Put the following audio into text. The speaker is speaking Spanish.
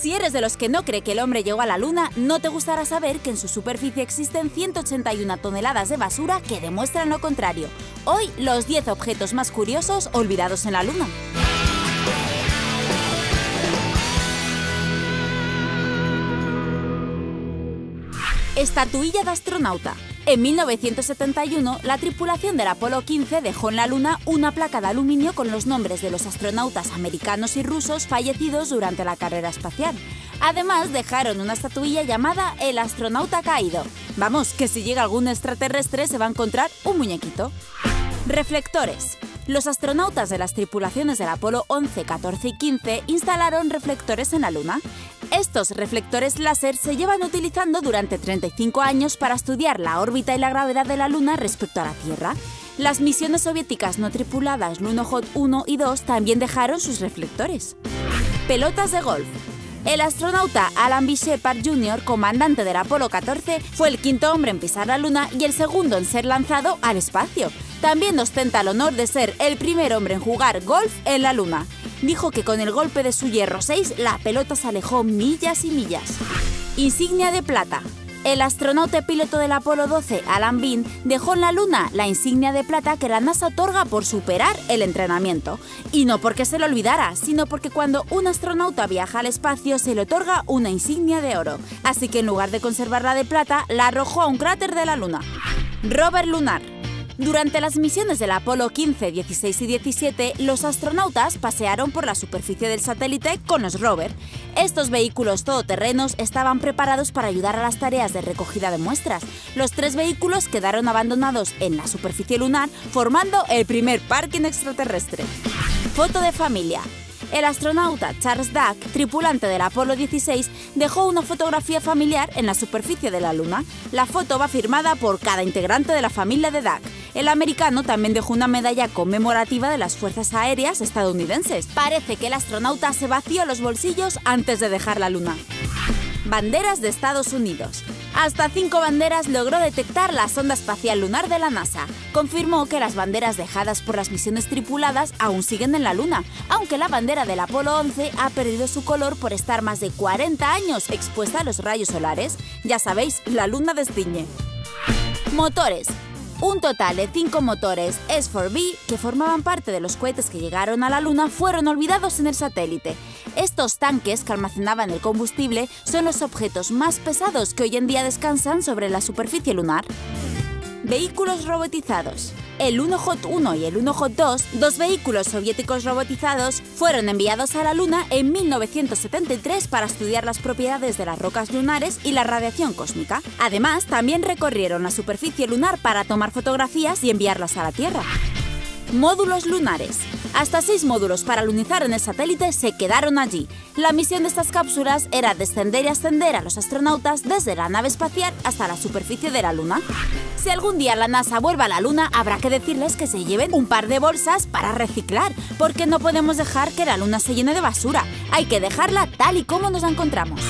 Si eres de los que no cree que el hombre llegó a la Luna, no te gustará saber que en su superficie existen 181 toneladas de basura que demuestran lo contrario. Hoy, los 10 objetos más curiosos olvidados en la Luna. Estatuilla de astronauta. En 1971, la tripulación del Apolo 15 dejó en la Luna una placa de aluminio con los nombres de los astronautas americanos y rusos fallecidos durante la carrera espacial. Además, dejaron una estatuilla llamada El astronauta caído. Vamos, que si llega algún extraterrestre se va a encontrar un muñequito. Reflectores. Los astronautas de las tripulaciones del Apolo 11, 14 y 15 instalaron reflectores en la Luna. Estos reflectores láser se llevan utilizando durante 35 años para estudiar la órbita y la gravedad de la Luna respecto a la Tierra. Las misiones soviéticas no tripuladas Lunokhod 1 y 2 también dejaron sus reflectores. Pelotas de golf. El astronauta Alan B. Shepard Jr., comandante del Apolo 14, fue el quinto hombre en pisar la Luna y el segundo en ser lanzado al espacio. También ostenta el honor de ser el primer hombre en jugar golf en la Luna dijo que con el golpe de su hierro 6 la pelota se alejó millas y millas. Insignia de plata. El astronauta piloto del Apolo 12, Alan Bean, dejó en la Luna la insignia de plata que la NASA otorga por superar el entrenamiento. Y no porque se lo olvidara, sino porque cuando un astronauta viaja al espacio se le otorga una insignia de oro. Así que en lugar de conservarla de plata, la arrojó a un cráter de la Luna. Rover lunar. Durante las misiones del Apolo 15, 16 y 17, los astronautas pasearon por la superficie del satélite con los rover. Estos vehículos todoterrenos estaban preparados para ayudar a las tareas de recogida de muestras. Los tres vehículos quedaron abandonados en la superficie lunar, formando el primer parking extraterrestre. Foto de familia. El astronauta Charles Duck, tripulante del Apolo 16, dejó una fotografía familiar en la superficie de la Luna. La foto va firmada por cada integrante de la familia de Duck. El americano también dejó una medalla conmemorativa de las Fuerzas Aéreas estadounidenses. Parece que el astronauta se vació los bolsillos antes de dejar la Luna. Banderas de Estados Unidos. Hasta cinco banderas logró detectar la sonda espacial lunar de la NASA. Confirmó que las banderas dejadas por las misiones tripuladas aún siguen en la Luna, aunque la bandera del Apolo 11 ha perdido su color por estar más de 40 años expuesta a los rayos solares. Ya sabéis, la Luna destiñe. Motores. Un total de cinco motores S4B que formaban parte de los cohetes que llegaron a la Luna fueron olvidados en el satélite. Estos tanques que almacenaban el combustible son los objetos más pesados que hoy en día descansan sobre la superficie lunar. Vehículos robotizados. El 1Hot-1 y el 1Hot-2, dos vehículos soviéticos robotizados, fueron enviados a la Luna en 1973 para estudiar las propiedades de las rocas lunares y la radiación cósmica. Además, también recorrieron la superficie lunar para tomar fotografías y enviarlas a la Tierra. Módulos lunares. Hasta seis módulos para lunizar en el satélite se quedaron allí. La misión de estas cápsulas era descender y ascender a los astronautas desde la nave espacial hasta la superficie de la Luna. Si algún día la NASA vuelva a la Luna, habrá que decirles que se lleven un par de bolsas para reciclar, porque no podemos dejar que la Luna se llene de basura. Hay que dejarla tal y como nos la encontramos.